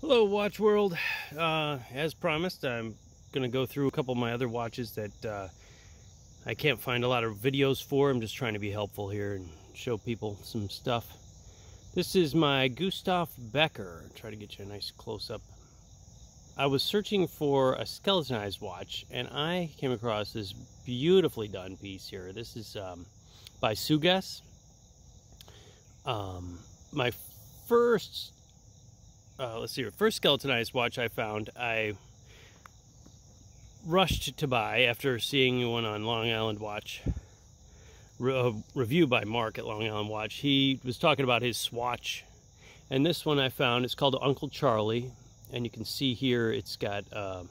Hello, Watch World. Uh, as promised, I'm going to go through a couple of my other watches that uh, I can't find a lot of videos for. I'm just trying to be helpful here and show people some stuff. This is my Gustav Becker. Try to get you a nice close-up. I was searching for a skeletonized watch, and I came across this beautifully done piece here. This is um, by Sugess. Um, my first uh, let's see here, first skeletonized watch I found, I rushed to buy after seeing one on Long Island Watch, a review by Mark at Long Island Watch. He was talking about his swatch, and this one I found, it's called Uncle Charlie, and you can see here it's got uh,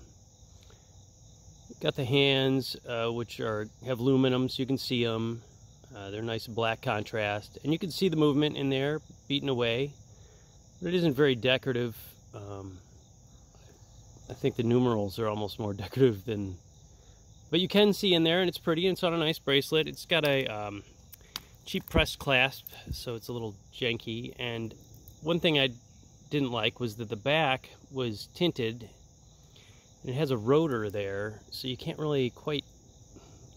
got the hands, uh, which are have aluminum, so you can see them. Uh, they're nice black contrast, and you can see the movement in there beating away. But it isn't very decorative. Um, I think the numerals are almost more decorative than... But you can see in there, and it's pretty, and it's on a nice bracelet. It's got a um, cheap pressed clasp, so it's a little janky. And one thing I didn't like was that the back was tinted, and it has a rotor there, so you can't really quite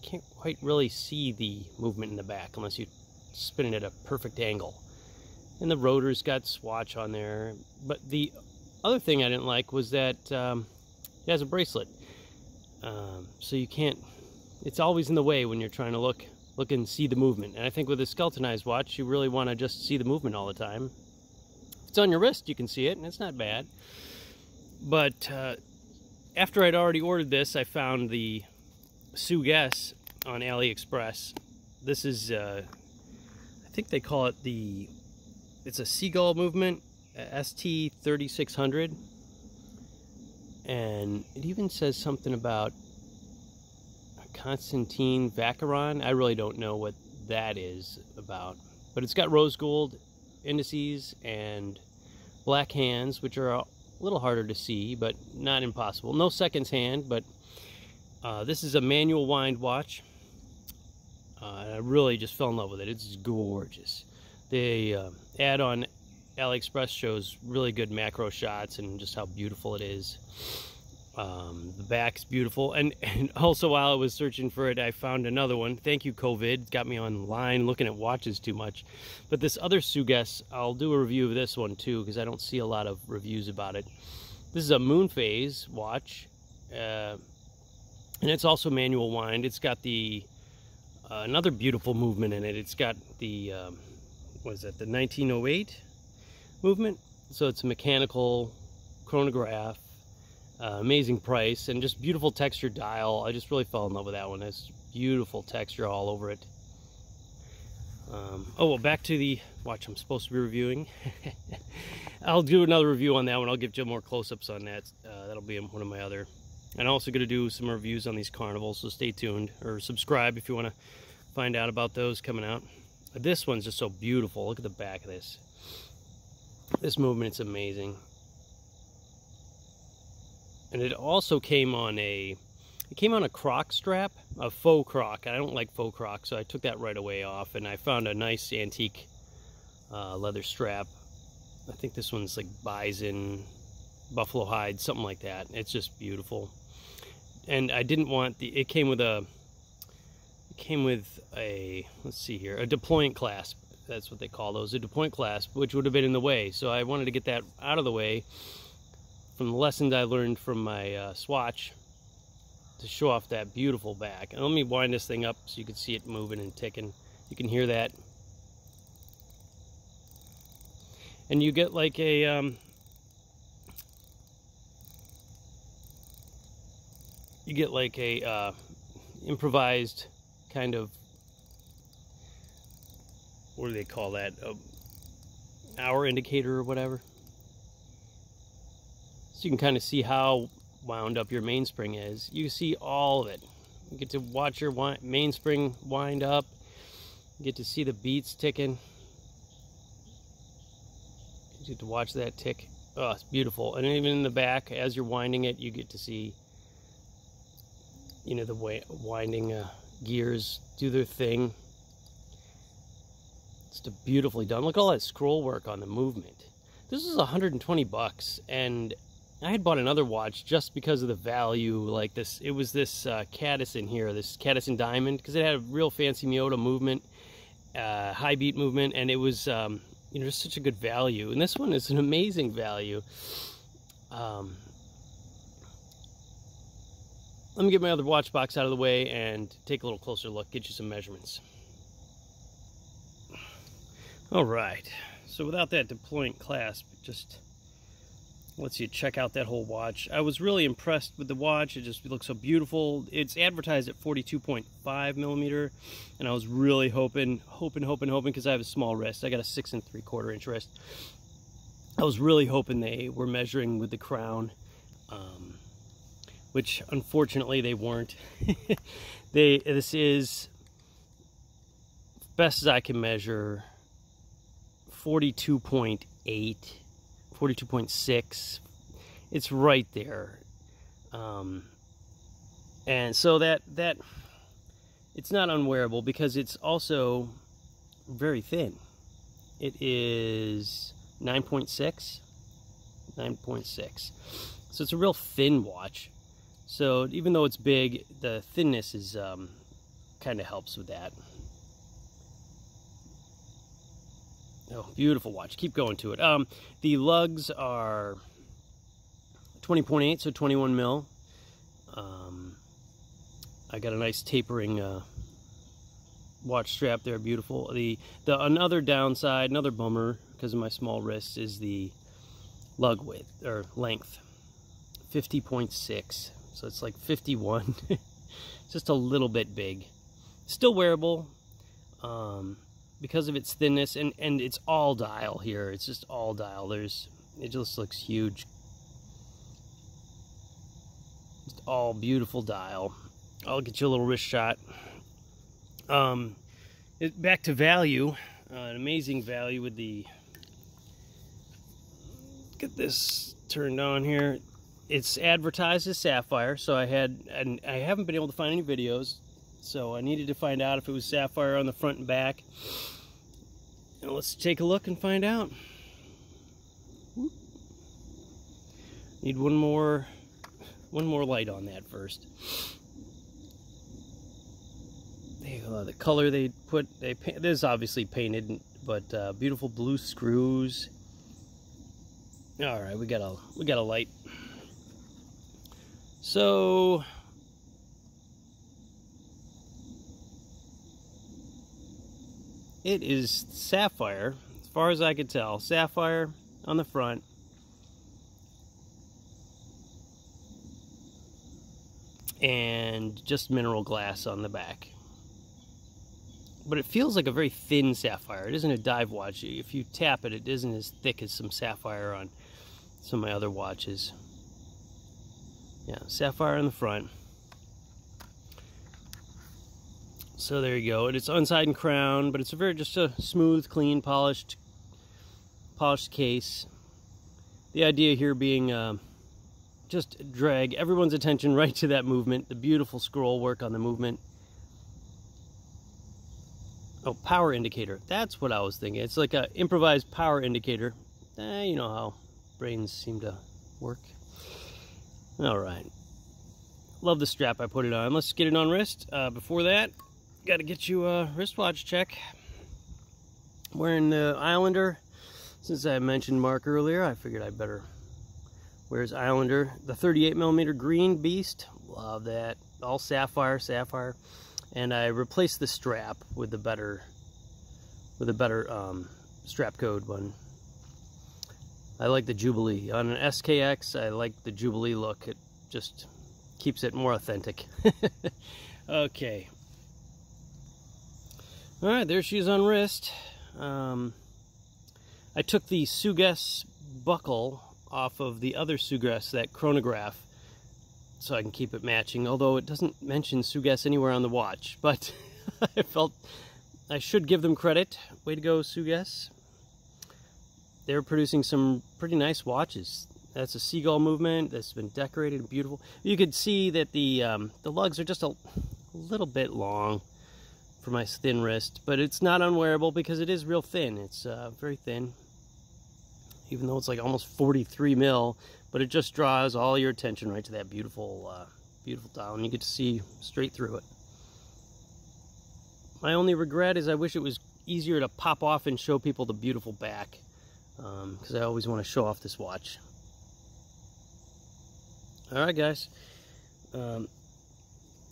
can't quite really see the movement in the back unless you spin it at a perfect angle and the rotor's got swatch on there. But the other thing I didn't like was that um, it has a bracelet. Um, so you can't, it's always in the way when you're trying to look look and see the movement. And I think with a skeletonized watch, you really want to just see the movement all the time. If it's on your wrist, you can see it, and it's not bad. But uh, after I'd already ordered this, I found the Sugess on AliExpress. This is, uh, I think they call it the it's a Seagull movement ST3600 and it even says something about Constantine Vacheron. I really don't know what that is about, but it's got rose gold indices and black hands, which are a little harder to see, but not impossible. No seconds hand, but uh, this is a manual wind watch. Uh, I really just fell in love with it. It's gorgeous. The uh, ad on AliExpress shows really good macro shots and just how beautiful it is. Um, the back's beautiful. And, and also while I was searching for it, I found another one. Thank you, COVID. Got me online looking at watches too much. But this other Sugess, I'll do a review of this one too because I don't see a lot of reviews about it. This is a moon phase watch. Uh, and it's also manual wind. It's got the uh, another beautiful movement in it. It's got the um, was that the 1908 movement? So it's a mechanical chronograph uh, amazing price and just beautiful texture dial. I just really fell in love with that one. It's beautiful texture all over it. Um, oh well back to the watch I'm supposed to be reviewing. I'll do another review on that one. I'll give you more close-ups on that. Uh, that'll be one of my other. And I'm also going to do some reviews on these carnivals so stay tuned or subscribe if you want to find out about those coming out this one's just so beautiful. Look at the back of this. This movement is amazing. And it also came on a it came on a croc strap, a faux croc. I don't like faux croc, so I took that right away off and I found a nice antique uh, leather strap. I think this one's like bison, buffalo hide, something like that. It's just beautiful. And I didn't want the, it came with a came with a, let's see here, a deployant clasp. That's what they call those, a deployant clasp, which would have been in the way. So I wanted to get that out of the way from the lessons I learned from my uh, swatch to show off that beautiful back. And let me wind this thing up so you can see it moving and ticking. You can hear that. And you get like a, um, you get like a uh, improvised kind of what do they call that? A hour indicator or whatever. So you can kind of see how wound up your mainspring is. You see all of it. You get to watch your mainspring wind up. You get to see the beats ticking. You get to watch that tick. Oh it's beautiful. And even in the back as you're winding it you get to see you know the way winding uh, gears do their thing. It's beautifully done. Look at all that scroll work on the movement. This is 120 bucks, and I had bought another watch just because of the value. Like this, it was this uh, Cadisen here, this Cadisen Diamond, because it had a real fancy Miyota movement, uh, high beat movement, and it was um, you know just such a good value. And this one is an amazing value. Um, let me get my other watch box out of the way and take a little closer look, get you some measurements. All right, so without that deployant clasp, just lets you check out that whole watch. I was really impressed with the watch. It just looks so beautiful. It's advertised at 42.5 millimeter, and I was really hoping, hoping, hoping, hoping, because I have a small wrist. I got a six and three quarter inch wrist. I was really hoping they were measuring with the crown. Um, which unfortunately they weren't. they this is best as I can measure 42.8 42.6 it's right there. Um, and so that that it's not unwearable because it's also very thin. It is 9.6 9.6 so it's a real thin watch so even though it's big, the thinness is um, kind of helps with that. Oh, beautiful watch. Keep going to it. Um, the lugs are 20.8, so 21 mil. Um, I got a nice tapering uh, watch strap there, beautiful. The the another downside, another bummer because of my small wrist is the lug width or length, 50.6. So it's like 51. just a little bit big. Still wearable um, because of its thinness and, and it's all dial here. It's just all dial. There's It just looks huge. Just all beautiful dial. I'll get you a little wrist shot. Um, it, back to value. Uh, an amazing value with the get this turned on here it's advertised as sapphire, so I had, and I haven't been able to find any videos, so I needed to find out if it was sapphire on the front and back. Now let's take a look and find out. Need one more, one more light on that first. The color they put, they this is obviously painted, but uh, beautiful blue screws. All right, we got a we got a light. So it is sapphire, as far as I could tell. Sapphire on the front. And just mineral glass on the back. But it feels like a very thin sapphire. It isn't a dive watch. If you tap it, it isn't as thick as some sapphire on some of my other watches. Yeah, sapphire in the front. So there you go. And it's unside and crown, but it's a very just a smooth, clean, polished, polished case. The idea here being uh, just drag everyone's attention right to that movement, the beautiful scroll work on the movement. Oh, power indicator. That's what I was thinking. It's like an improvised power indicator. Eh, you know how brains seem to work. All right. Love the strap I put it on. Let's get it on wrist. Uh, before that, got to get you a wristwatch check. I'm wearing the Islander. Since I mentioned Mark earlier, I figured I'd better wear his Islander. The 38 millimeter green beast. Love that. All sapphire, sapphire. And I replaced the strap with the better, with a better um, strap code one. I like the Jubilee. On an SKX, I like the Jubilee look. It just keeps it more authentic. okay. All right, there she is on wrist. Um, I took the Sugess buckle off of the other Sugess, that chronograph, so I can keep it matching, although it doesn't mention Sugess anywhere on the watch, but I felt I should give them credit. Way to go, Sugess they're producing some pretty nice watches. That's a seagull movement that's been decorated beautiful. You could see that the um, the lugs are just a little bit long for my thin wrist, but it's not unwearable because it is real thin. It's uh, very thin. even though it's like almost 43 mil, but it just draws all your attention right to that beautiful, uh, beautiful dial, and you get to see straight through it. My only regret is I wish it was easier to pop off and show people the beautiful back, because um, I always want to show off this watch. All right, guys. Um,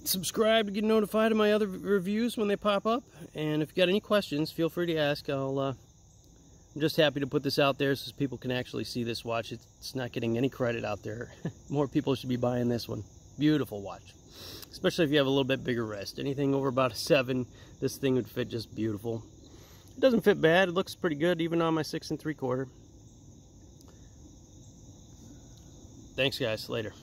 subscribe to get notified of my other reviews when they pop up. And if you got any questions, feel free to ask. I'll, uh, I'm just happy to put this out there so people can actually see this watch. It's not getting any credit out there. More people should be buying this one. Beautiful watch. Especially if you have a little bit bigger wrist. Anything over about a 7, this thing would fit just beautiful. It doesn't fit bad. It looks pretty good even on my 6 and 3 quarter. Thanks guys. Later.